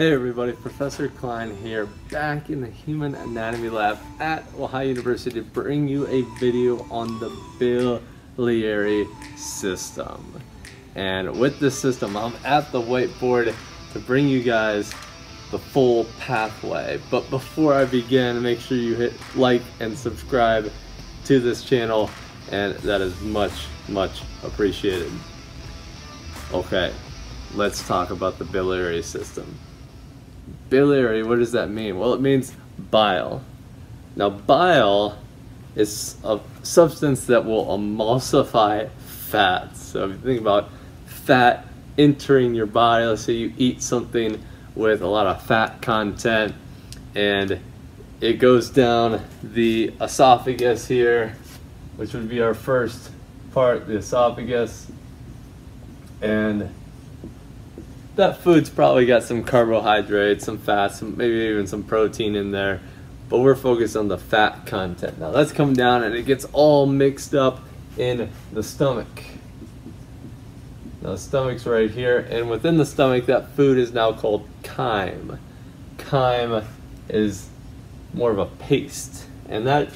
Hey everybody, Professor Klein here, back in the Human Anatomy Lab at Ohio University to bring you a video on the biliary system. And with this system, I'm at the whiteboard to bring you guys the full pathway. But before I begin, make sure you hit like and subscribe to this channel, and that is much, much appreciated. Okay, let's talk about the biliary system. Biliary, what does that mean? Well, it means bile. Now, bile is a substance that will emulsify fats. So if you think about fat entering your body, let's say you eat something with a lot of fat content and it goes down the esophagus here, which would be our first part, the esophagus. And that food's probably got some carbohydrates, some fats, some, maybe even some protein in there, but we're focused on the fat content. Now that's come down and it gets all mixed up in the stomach. Now the stomach's right here, and within the stomach, that food is now called chyme. Chyme is more of a paste, and that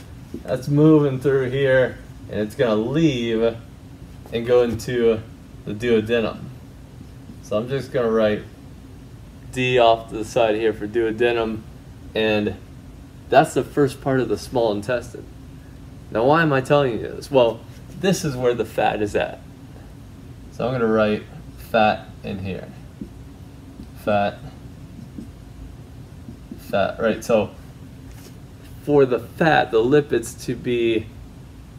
that's moving through here, and it's gonna leave and go into the duodenum. So I'm just gonna write D off to the side here for duodenum, and that's the first part of the small intestine. Now why am I telling you this? Well, this is where the fat is at. So I'm gonna write fat in here. Fat, fat, right, so for the fat, the lipids to be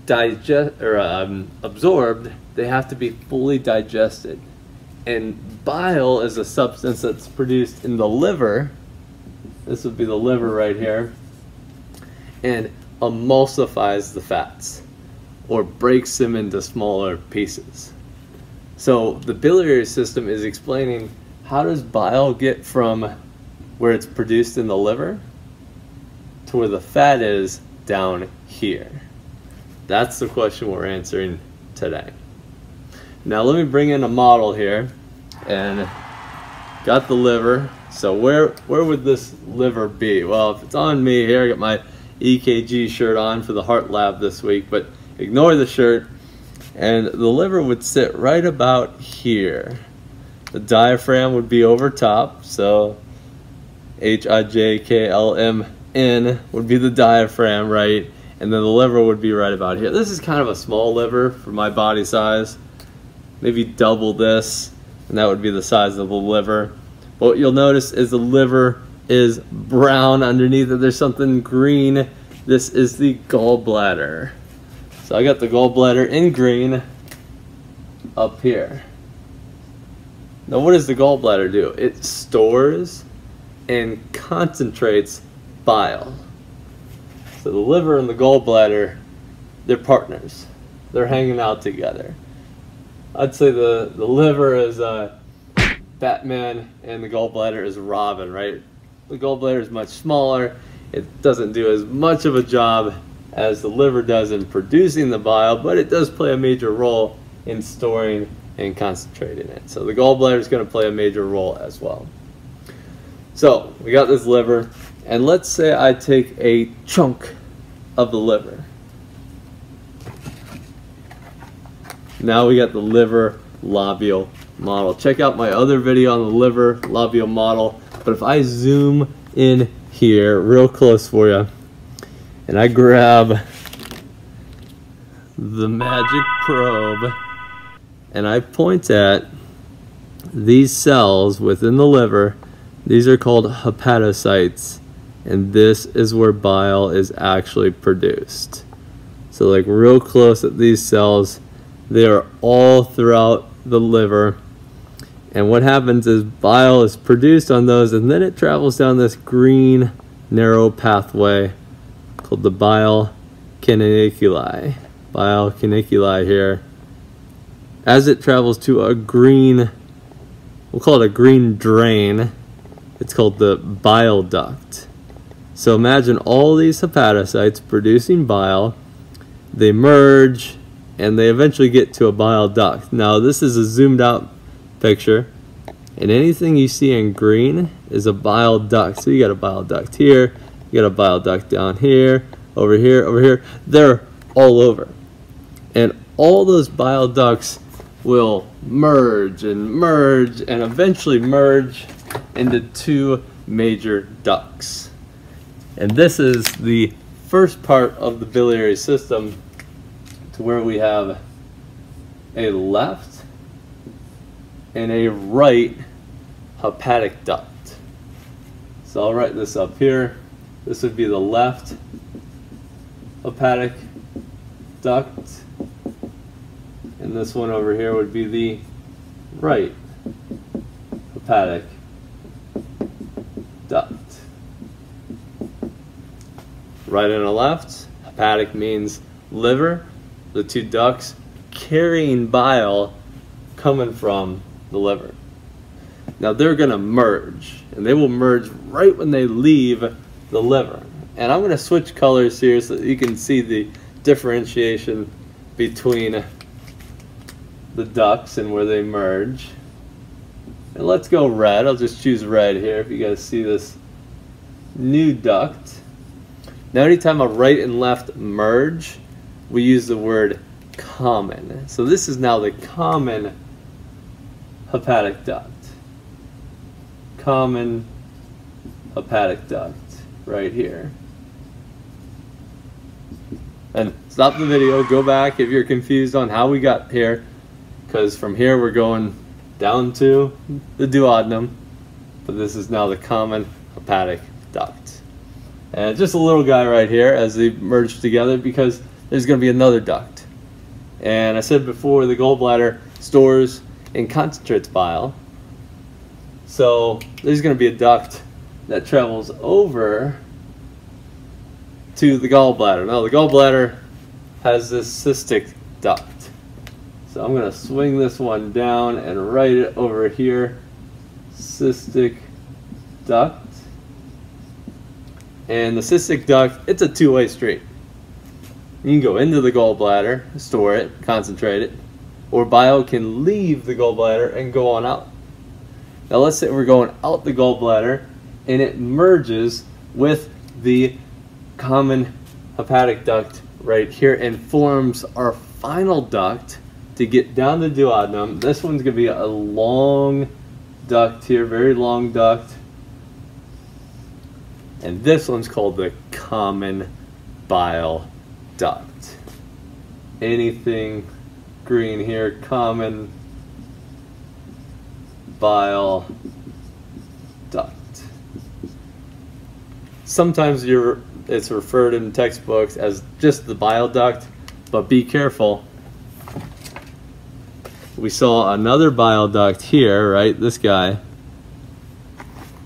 digest or um, absorbed, they have to be fully digested and bile is a substance that's produced in the liver. This would be the liver right here. And emulsifies the fats or breaks them into smaller pieces. So the biliary system is explaining how does bile get from where it's produced in the liver to where the fat is down here? That's the question we're answering today. Now let me bring in a model here and got the liver. So where where would this liver be? Well, if it's on me here, I got my EKG shirt on for the heart lab this week, but ignore the shirt and the liver would sit right about here. The diaphragm would be over top, so H-I-J-K-L-M-N would be the diaphragm, right? And then the liver would be right about here. This is kind of a small liver for my body size maybe double this, and that would be the size of the liver. What you'll notice is the liver is brown underneath it. There's something green. This is the gallbladder. So I got the gallbladder in green up here. Now what does the gallbladder do? It stores and concentrates bile. So the liver and the gallbladder, they're partners. They're hanging out together. I'd say the, the liver is uh, Batman and the gallbladder is Robin, right? The gallbladder is much smaller. It doesn't do as much of a job as the liver does in producing the bile, but it does play a major role in storing and concentrating it. So the gallbladder is going to play a major role as well. So we got this liver, and let's say I take a chunk of the liver. Now we got the liver lobule model. Check out my other video on the liver lobule model. But if I zoom in here real close for you, and I grab the magic probe, and I point at these cells within the liver, these are called hepatocytes, and this is where bile is actually produced. So like real close at these cells, they are all throughout the liver. And what happens is bile is produced on those and then it travels down this green narrow pathway called the bile canaliculi. Bile canaliculi here. As it travels to a green, we'll call it a green drain, it's called the bile duct. So imagine all these hepatocytes producing bile, they merge, and they eventually get to a bile duct. Now this is a zoomed out picture And anything you see in green is a bile duct. So you got a bile duct here, you got a bile duct down here, over here, over here. They're all over. And all those bile ducts will merge and merge and eventually merge into two major ducts. And this is the first part of the biliary system to where we have a left and a right hepatic duct. So I'll write this up here. This would be the left hepatic duct. And this one over here would be the right hepatic duct. Right and a left. Hepatic means liver. The two ducts carrying bile coming from the liver. Now they're going to merge, and they will merge right when they leave the liver. And I'm going to switch colors here so that you can see the differentiation between the ducts and where they merge. And let's go red. I'll just choose red here if you guys see this new duct. Now anytime a right and left merge, we use the word common. So this is now the common hepatic duct. Common hepatic duct right here. And stop the video, go back if you're confused on how we got here, because from here we're going down to the duodenum, but this is now the common hepatic duct. And just a little guy right here as they merge together because there's going to be another duct. And I said before the gallbladder stores and concentrates bile. So there's going to be a duct that travels over to the gallbladder. Now the gallbladder has this cystic duct. So I'm going to swing this one down and write it over here. Cystic duct. And the cystic duct, it's a two-way street. You can go into the gallbladder, store it, concentrate it, or bile can leave the gallbladder and go on out. Now let's say we're going out the gallbladder and it merges with the common hepatic duct right here and forms our final duct to get down the duodenum. This one's going to be a long duct here, very long duct. And this one's called the common bile duct. Anything green here, common bile duct. Sometimes you're, it's referred in textbooks as just the bile duct, but be careful. We saw another bile duct here, right? This guy.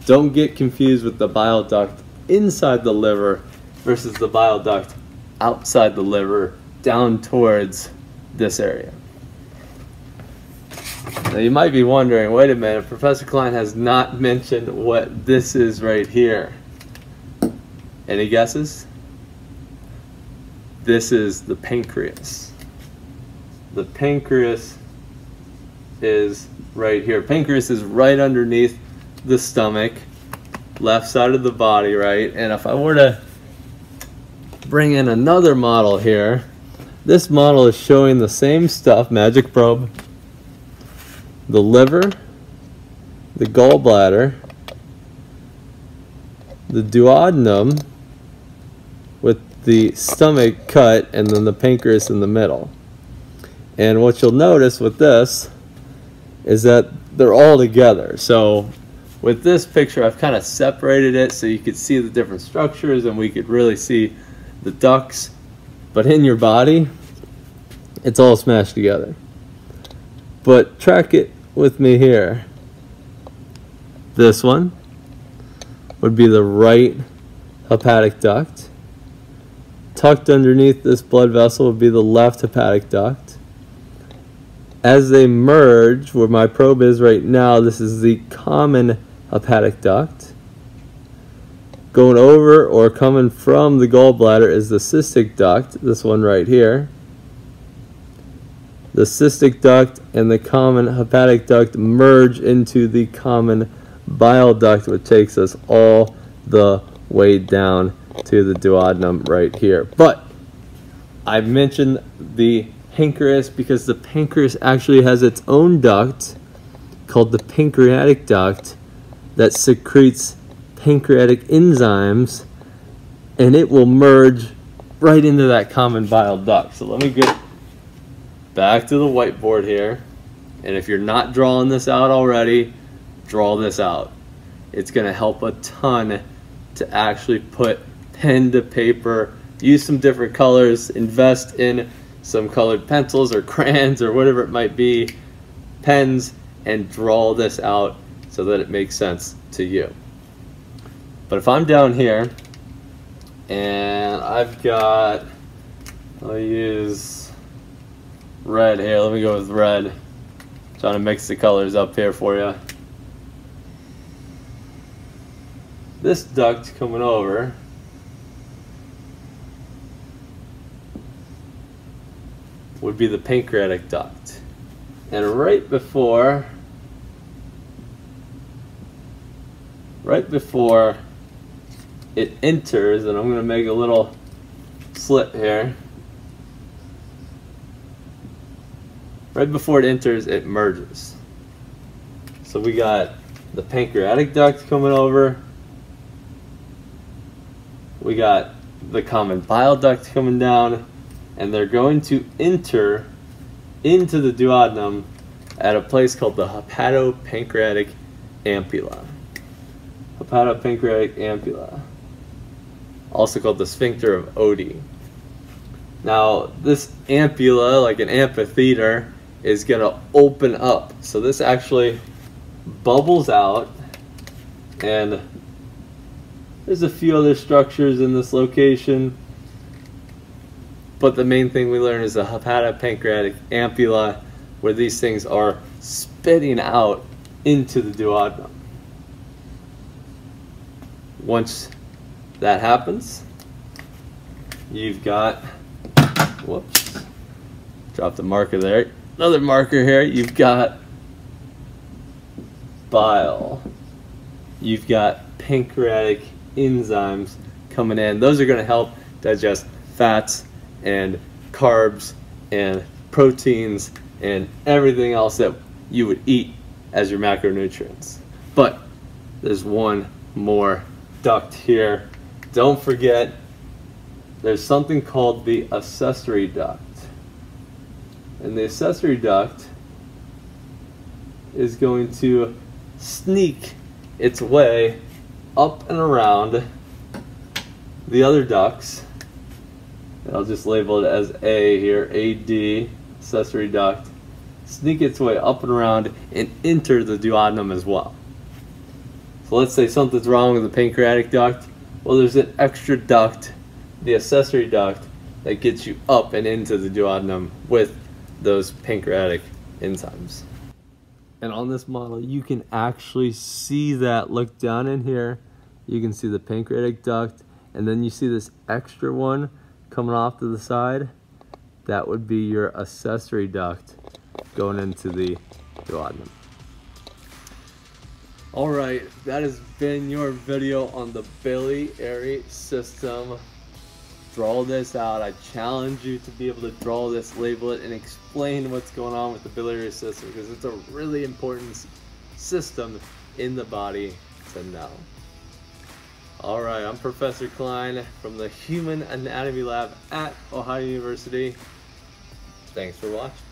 Don't get confused with the bile duct inside the liver versus the bile duct outside the liver down towards this area. Now you might be wondering, wait a minute, Professor Klein has not mentioned what this is right here. Any guesses? This is the pancreas. The pancreas is right here. Pancreas is right underneath the stomach, left side of the body, right? And if I were to bring in another model here, this model is showing the same stuff, magic probe, the liver, the gallbladder, the duodenum with the stomach cut and then the pancreas in the middle. And what you'll notice with this is that they're all together. So with this picture, I've kind of separated it so you could see the different structures and we could really see the ducts. But in your body, it's all smashed together. But track it with me here. This one would be the right hepatic duct. Tucked underneath this blood vessel would be the left hepatic duct. As they merge, where my probe is right now, this is the common hepatic duct. Going over or coming from the gallbladder is the cystic duct, this one right here. the cystic duct and the common hepatic duct merge into the common bile duct, which takes us all the way down to the duodenum right here. But I mentioned the pancreas because the pancreas actually has its own duct called the pancreatic duct that secretes pancreatic enzymes and it will merge right into that common bile duct. So let me get back to the whiteboard here. And if you're not drawing this out already, draw this out. It's gonna help a ton to actually put pen to paper, use some different colors, invest in some colored pencils or crayons or whatever it might be, pens, and draw this out so that it makes sense to you. But if I'm down here and I've got, I'll use red here. Let me go with red. Trying to mix the colors up here for you. This duct coming over would be the pancreatic duct. And right before, right before it enters, and I'm going to make a little slit here. Right before it enters, it merges. So we got the pancreatic duct coming over. We got the common bile duct coming down. And they're going to enter into the duodenum at a place called the hepatopancreatic ampulla. Hepatopancreatic ampulla also called the sphincter of Oddi. Now, this ampulla, like an amphitheater, is going to open up. So this actually bubbles out, and there's a few other structures in this location, but the main thing we learn is the hepatopancreatic ampulla, where these things are spitting out into the duodenum. Once that happens, you've got, whoops, drop the marker there. Another marker here, you've got bile. You've got pancreatic enzymes coming in. Those are going to help digest fats and carbs and proteins and everything else that you would eat as your macronutrients. But there's one more duct here don't forget, there's something called the accessory duct. And the accessory duct is going to sneak its way up and around the other ducts. And I'll just label it as A here, AD, accessory duct. Sneak its way up and around and enter the duodenum as well. So let's say something's wrong with the pancreatic duct well, there's an extra duct, the accessory duct, that gets you up and into the duodenum with those pancreatic enzymes. And on this model, you can actually see that. Look down in here, you can see the pancreatic duct, and then you see this extra one coming off to the side. That would be your accessory duct going into the duodenum. Alright, that has been your video on the biliary system. Draw this out. I challenge you to be able to draw this, label it, and explain what's going on with the biliary system because it's a really important system in the body to know. Alright, I'm Professor Klein from the Human Anatomy Lab at Ohio University. Thanks for watching.